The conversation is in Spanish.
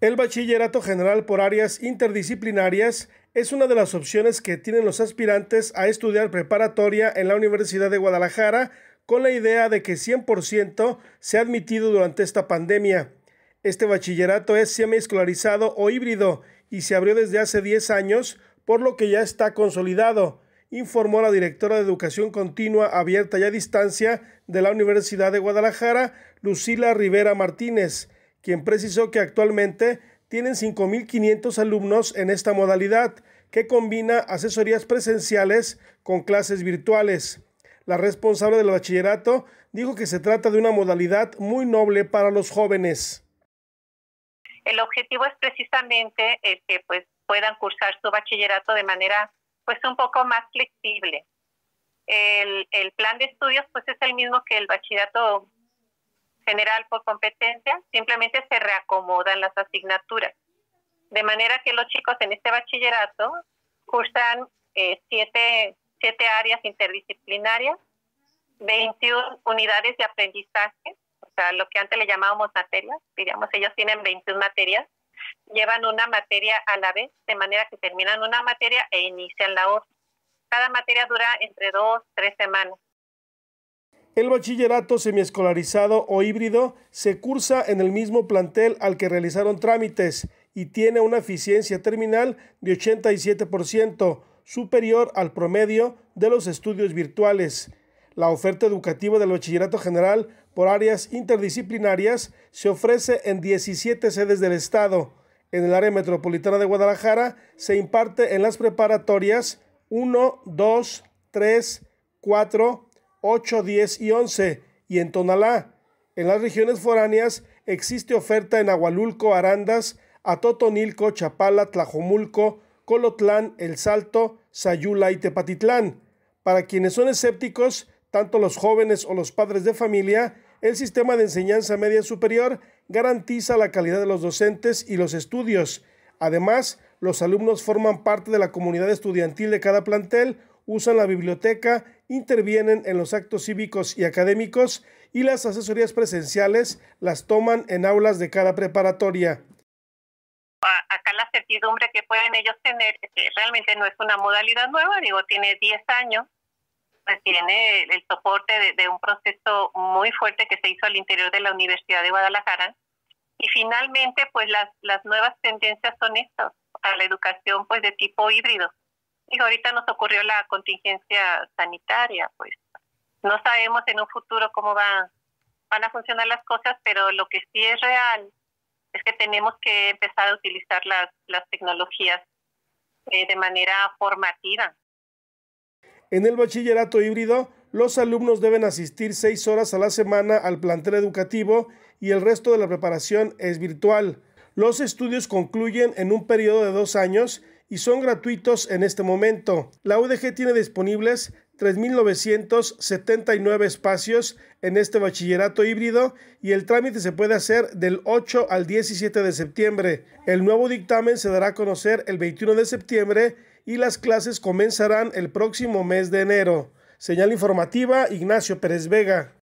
El bachillerato general por áreas interdisciplinarias es una de las opciones que tienen los aspirantes a estudiar preparatoria en la Universidad de Guadalajara con la idea de que 100% se ha admitido durante esta pandemia. Este bachillerato es semiescolarizado o híbrido y se abrió desde hace 10 años, por lo que ya está consolidado, informó la directora de Educación Continua Abierta y a Distancia de la Universidad de Guadalajara, Lucila Rivera Martínez, quien precisó que actualmente tienen 5.500 alumnos en esta modalidad, que combina asesorías presenciales con clases virtuales. La responsable del bachillerato dijo que se trata de una modalidad muy noble para los jóvenes. El objetivo es precisamente el que pues puedan cursar su bachillerato de manera pues un poco más flexible. El, el plan de estudios pues es el mismo que el bachillerato general por competencia, simplemente se reacomodan las asignaturas. De manera que los chicos en este bachillerato cursan eh, siete, siete áreas interdisciplinarias, 21 unidades de aprendizaje, o sea, lo que antes le llamábamos materias, diríamos, ellos tienen 21 materias, llevan una materia a la vez, de manera que terminan una materia e inician la otra. Cada materia dura entre dos, tres semanas. El bachillerato semiescolarizado o híbrido se cursa en el mismo plantel al que realizaron trámites y tiene una eficiencia terminal de 87%, superior al promedio de los estudios virtuales. La oferta educativa del bachillerato general por áreas interdisciplinarias se ofrece en 17 sedes del estado. En el área metropolitana de Guadalajara se imparte en las preparatorias 1, 2, 3, 4, 8, 10 y 11 y en Tonalá. En las regiones foráneas existe oferta en Agualulco, Arandas, Atotonilco, Chapala, Tlajomulco, Colotlán, El Salto, Sayula y Tepatitlán. Para quienes son escépticos, tanto los jóvenes o los padres de familia, el sistema de enseñanza media superior garantiza la calidad de los docentes y los estudios. Además, los alumnos forman parte de la comunidad estudiantil de cada plantel, usan la biblioteca, intervienen en los actos cívicos y académicos y las asesorías presenciales las toman en aulas de cada preparatoria. Acá la certidumbre que pueden ellos tener, que realmente no es una modalidad nueva, digo, tiene 10 años, pues tiene el soporte de, un proceso muy fuerte que se hizo al interior de la Universidad de Guadalajara. Y finalmente, pues las, las nuevas tendencias son estas, a la educación pues de tipo híbrido. Y ahorita nos ocurrió la contingencia sanitaria, pues no sabemos en un futuro cómo va, van a funcionar las cosas, pero lo que sí es real es que tenemos que empezar a utilizar las, las tecnologías eh, de manera formativa. En el bachillerato híbrido, los alumnos deben asistir seis horas a la semana al plantel educativo y el resto de la preparación es virtual. Los estudios concluyen en un periodo de dos años y son gratuitos en este momento. La UDG tiene disponibles 3.979 espacios en este bachillerato híbrido y el trámite se puede hacer del 8 al 17 de septiembre. El nuevo dictamen se dará a conocer el 21 de septiembre y las clases comenzarán el próximo mes de enero. Señal informativa Ignacio Pérez Vega.